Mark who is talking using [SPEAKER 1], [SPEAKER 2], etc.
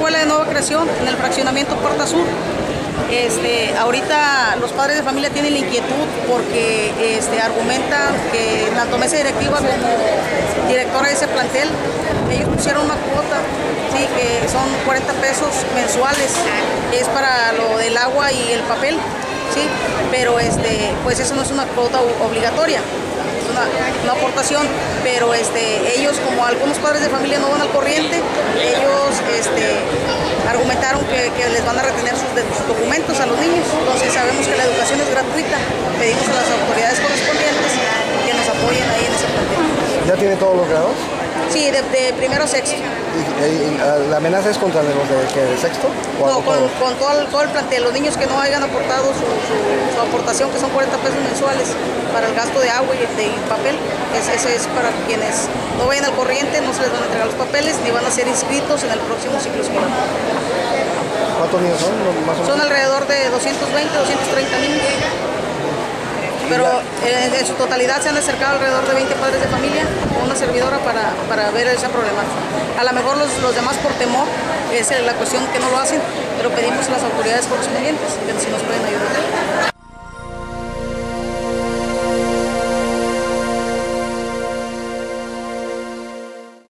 [SPEAKER 1] Recreación en el fraccionamiento Puerta Sur. Este, ahorita los padres de familia tienen la inquietud porque este, argumentan que tanto mesa directiva como directora de ese plantel, ellos pusieron una cuota, sí, que son 40 pesos mensuales, es para lo del agua y el papel, sí, pero este, pues eso no es una cuota obligatoria una, aportación, pero este, ellos, como algunos padres de familia no van al corriente, ellos este, argumentaron que, les van a retener sus, documentos a los niños. Entonces sabemos que la educación es gratuita. Pedimos a las autoridades correspondientes que nos apoyen ahí en ese plantel.
[SPEAKER 2] ¿Ya tiene todos los grados?
[SPEAKER 1] Sí, de, primero a sexto.
[SPEAKER 2] ¿Y, la amenaza es contra los de, sexto?
[SPEAKER 1] no, con, todo, el, todo, el, plantel. Los niños que no hayan aportado su, aportación, que son 40 pesos mensuales para el gasto de agua y de papel, ese es para quienes no vayan al corriente, no se les van a entregar los papeles ni van a ser inscritos en el próximo ciclo escolar.
[SPEAKER 2] ¿Cuántos niños son?
[SPEAKER 1] Son alrededor de 220, 230 niños pero eh, en, su totalidad se han acercado alrededor de 20 padres de familia con una servidora para, para ver esa problemática. A lo mejor los, los demás por temor es la cuestión que no lo hacen, pero pedimos a las autoridades correspondientes que si nos pueden ayudar.